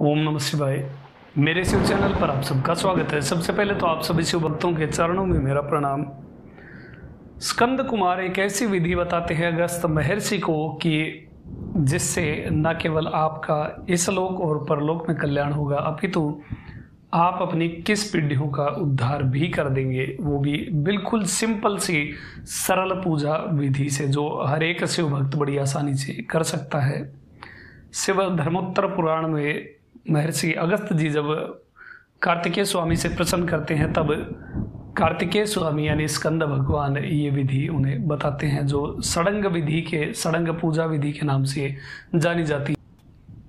ओम नमः शिवाय। मेरे शिव चैनल पर आप सबका स्वागत है। सबसे पहले तो आप सभी शिव भक्तों के चरणों में मेरा प्रणाम। स्कंद कुमार एक ऐसी विधि बताते हैं अगस्त महर्षि को कि जिससे न केवल आपका इस लोक और परलोक में कल्याण होगा, अपितु आप अपनी किस पीढ़ियों का उद्धार भी कर देंगे? वो भी बिल्कुल सिंपल सी, सरल पूजा विधि से, जो हर एक शिव भक्त बड़ी आसानी से कर सकता है। शिव धर्मोत्तर पुराण में महर्षि अगस्त जी, जब कार्तिकेय स्वामी से प्रसन्न करते हैं, तब कार्तिकेय स्वामी यानी स्कंद भगवान ये विधि उन्हें बताते हैं, जो सड़ंग विधि के, सड़ंग पूजा विधि के नाम से जानी जाती है।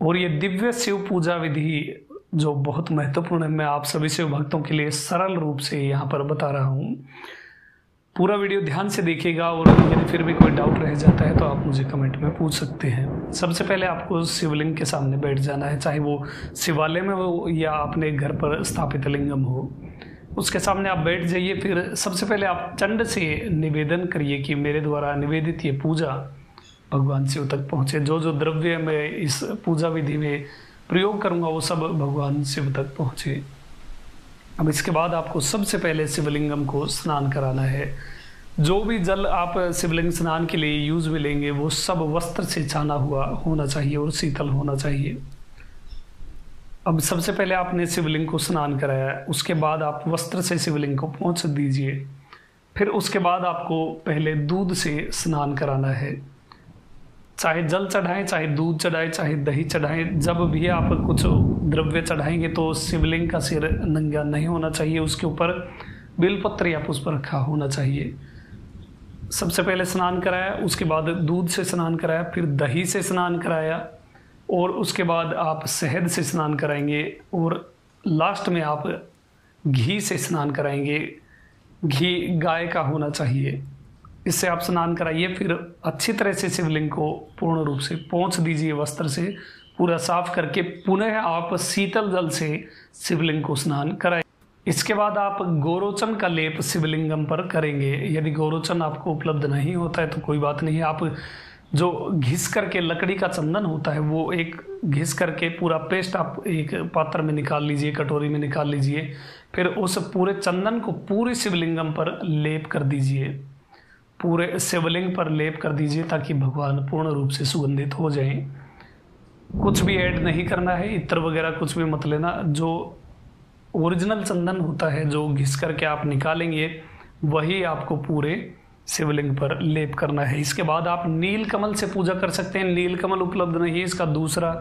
और ये दिव्य शिव पूजा विधि, जो बहुत महत्वपूर्ण है, मैं आप सभी शिव भक्तों के लिए सरल रूप से यहाँ पर बता रहा हूँ। पूरा वीडियो ध्यान से देखिएगा और यदि फिर भी कोई डाउट रह जाता है तो आप मुझे कमेंट में पूछ सकते हैं। सबसे पहले आपको शिवलिंग के सामने बैठ जाना है, चाहे वो शिवालय में हो या अपने घर पर स्थापित लिंगम हो। उसके सामने आप बैठ जाइए, फिर सबसे पहले आप चंड से निवेदन करिए कि मेरे द्वारा निवेदित ये पूजा भगवान शिव तक पहुँचे। जो जो द्रव्य मैं इस पूजा विधि में प्रयोग करूँगा, वो सब भगवान शिव तक पहुँचे। अब इसके बाद आपको सबसे पहले शिवलिंगम को स्नान कराना है। जो भी जल आप शिवलिंग स्नान के लिए यूज़ में लेंगे, वो सब वस्त्र से छाना हुआ होना चाहिए और शीतल होना चाहिए। अब सबसे पहले आपने शिवलिंग को स्नान कराया, उसके बाद आप वस्त्र से शिवलिंग को पहुँच दीजिए। फिर उसके बाद आपको पहले दूध से स्नान कराना है। चाहे जल चढ़ाएँ, चाहे दूध चढ़ाएँ, चाहे दही चढ़ाएँ, जब भी आप कुछ द्रव्य चढ़ाएँगे तो शिवलिंग का सिर नंगा नहीं होना चाहिए, उसके ऊपर बिलपत्र या पुष्प रखा होना चाहिए। सबसे पहले स्नान कराया, उसके बाद दूध से स्नान कराया, फिर दही से स्नान कराया, और उसके बाद आप शहद से स्नान कराएँगे, और लास्ट में आप घी से स्नान कराएँगे। घी गाय का होना चाहिए। इससे आप स्नान कराइए, फिर अच्छी तरह से शिवलिंग को पूर्ण रूप से पहुँच दीजिए वस्त्र से, पूरा साफ़ करके पुनः आप शीतल जल से शिवलिंग को स्नान कराए इसके बाद आप गोरोचन का लेप शिवलिंगम पर करेंगे। यदि गोरोचन आपको उपलब्ध नहीं होता है तो कोई बात नहीं, आप जो घिस करके लकड़ी का चंदन होता है, वो एक घिस करके पूरा पेस्ट आप एक पात्र में निकाल लीजिए, कटोरी में निकाल लीजिए, फिर उस पूरे चंदन को पूरे शिवलिंगम पर लेप कर दीजिए। पूरे शिवलिंग पर लेप कर दीजिए ताकि भगवान पूर्ण रूप से सुगंधित हो जाए। कुछ भी ऐड नहीं करना है, इत्र वगैरह कुछ भी मत लेना। जो ओरिजिनल चंदन होता है, जो घिस करके आप निकालेंगे, वही आपको पूरे शिवलिंग पर लेप करना है। इसके बाद आप नील कमल से पूजा कर सकते हैं। नील कमल उपलब्ध नहीं है, इसका दूसरा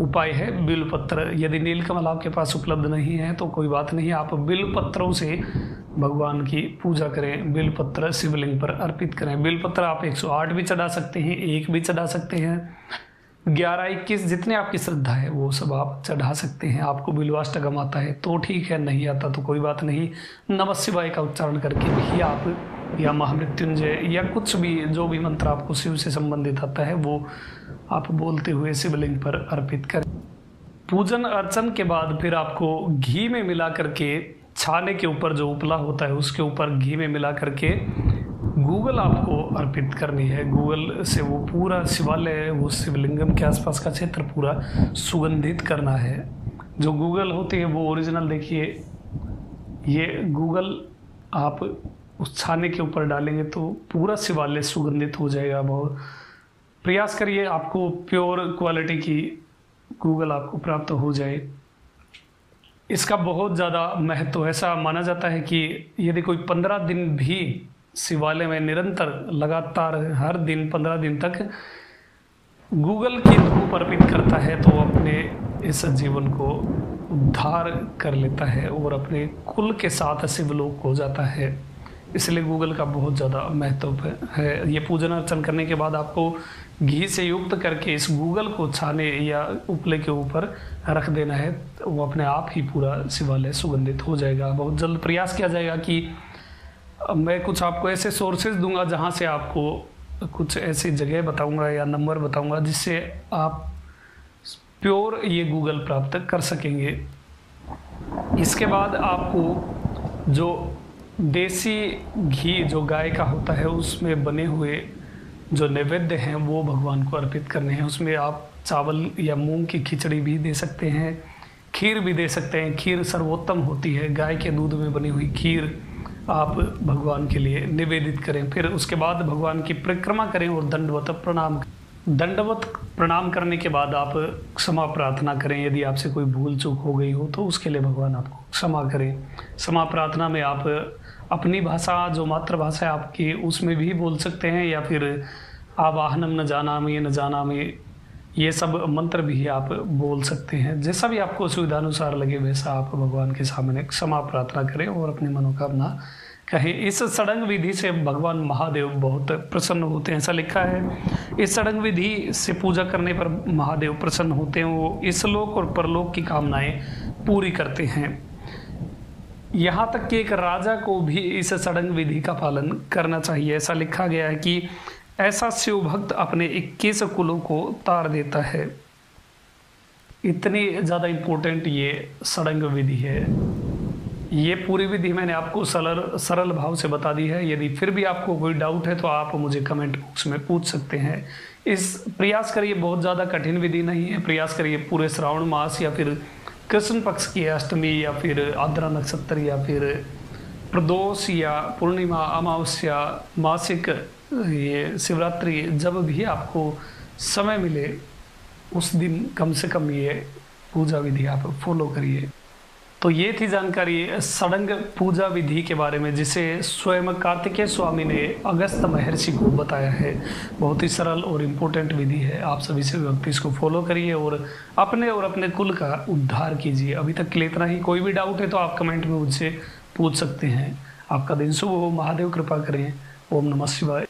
उपाय है बिलपत्र। यदि नील कमल आपके पास उपलब्ध नहीं है तो कोई बात नहीं। आप बिलपत्रों से भगवान की पूजा करें, बिलपत्र शिवलिंग पर अर्पित करें। बिलपत्र आप 108 भी चढ़ा सकते हैं, एक भी चढ़ा सकते हैं। ग्यारह इक्कीस जितने आपकी श्रद्धा है, वो सब आप चढ़ा सकते हैं। आपको बिलवाष्टगम आता है तो ठीक है, नहीं आता तो कोई बात नहीं। नमः शिवाय का उच्चारण करके भी आप, या महामृत्युंजय, या कुछ भी, जो भी मंत्र आपको शिव से संबंधित आता है, वो आप बोलते हुए शिवलिंग पर अर्पित करें। पूजन अर्चन के बाद फिर आपको घी में मिला करके छाने के ऊपर जो उपला होता है, उसके ऊपर घी में मिला करके गूगल आपको अर्पित करनी है। गूगल से वो पूरा शिवालय, वो शिवलिंगम के आसपास का क्षेत्र पूरा सुगंधित करना है। जो गूगल होती है, वो ओरिजिनल देखिए, ये गूगल आप उस छाने के ऊपर डालेंगे तो पूरा शिवालय सुगंधित हो जाएगा। बहुत प्रयास करिए आपको प्योर क्वालिटी की गूगल आपको प्राप्त हो जाए। इसका बहुत ज़्यादा महत्व ऐसा माना जाता है कि यदि कोई पंद्रह दिन भी शिवालय में निरंतर लगातार हर दिन पंद्रह दिन तक गूगल की धूप अर्पित करता है तो अपने इस जीवन को उद्धार कर लेता है और अपने कुल के साथ शिवलोक हो जाता है। इसलिए गूगल का बहुत ज़्यादा महत्व है। ये पूजन अर्चन करने के बाद आपको घी से युक्त करके इस गूगल को छाने या उपले के ऊपर रख देना है तो वो अपने आप ही पूरा शिवालय सुगंधित हो जाएगा। बहुत जल्द प्रयास किया जाएगा कि मैं कुछ आपको ऐसे सोर्सेज दूँगा जहाँ से आपको कुछ ऐसी जगह बताऊँगा या नंबर बताऊँगा जिससे आप प्योर ये गूगल प्राप्त कर सकेंगे। इसके बाद आपको जो देसी घी जो गाय का होता है, उसमें बने हुए जो नैवेद्य हैं, वो भगवान को अर्पित करने हैं। उसमें आप चावल या मूंग की खिचड़ी भी दे सकते हैं, खीर भी दे सकते हैं। खीर सर्वोत्तम होती है। गाय के दूध में बनी हुई खीर आप भगवान के लिए निवेदित करें। फिर उसके बाद भगवान की परिक्रमा करें और दंडवत प्रणाम दंडवत प्रणाम करने के बाद आप क्षमा प्रार्थना करें। यदि आपसे कोई भूल चूक हो गई हो तो उसके लिए भगवान आपको क्षमा करें। क्षमा प्रार्थना में आप अपनी भाषा, जो मातृभाषा है आपकी, उसमें भी बोल सकते हैं, या फिर आवाहनम न जाना में न जाना में ये सब मंत्र भी आप बोल सकते हैं। जैसा भी आपको सुविधानुसार लगे, वैसा आप भगवान के सामने क्षमा प्रार्थना करें और अपनी मनोकामना कहें, इस सड़ंग विधि से भगवान महादेव बहुत प्रसन्न होते हैं, ऐसा लिखा है। इस सड़ंग विधि से पूजा करने पर महादेव प्रसन्न होते हैं, वो इस लोक और परलोक की कामनाएँ पूरी करते हैं। यहाँ तक कि एक राजा को भी इस सड़ंग विधि का पालन करना चाहिए। ऐसा लिखा गया है कि ऐसा शिव भक्त अपने इक्कीस कुलों को तार देता है। इतनी ज़्यादा इम्पोर्टेंट ये सड़ंग विधि है। ये पूरी विधि मैंने आपको सरल सरल भाव से बता दी है। यदि फिर भी आपको कोई डाउट है तो आप मुझे कमेंट बॉक्स में पूछ सकते हैं। इस, प्रयास करिए, बहुत ज़्यादा कठिन विधि नहीं है। प्रयास करिए, पूरे श्रावण मास या फिर कृष्ण पक्ष की अष्टमी या फिर आद्रा नक्षत्र या फिर प्रदोष या पूर्णिमा, अमावस्या, मासिक, ये शिवरात्रि, जब भी आपको समय मिले, उस दिन कम से कम ये पूजा विधि आप फॉलो करिए। तो ये थी जानकारी सड़ंग पूजा विधि के बारे में, जिसे स्वयं कार्तिकेय स्वामी ने अगस्त महर्षि को बताया है। बहुत ही सरल और इम्पोर्टेंट विधि है। आप सभी से व्यक्ति इसको फॉलो करिए और अपने और अपने कुल का उद्धार कीजिए। अभी तक के लिए इतना ही। कोई भी डाउट है तो आप कमेंट में मुझसे पूछ सकते हैं। आपका दिन शुभ हो। महादेव, कृपा करें। ओम नमः शिवाय।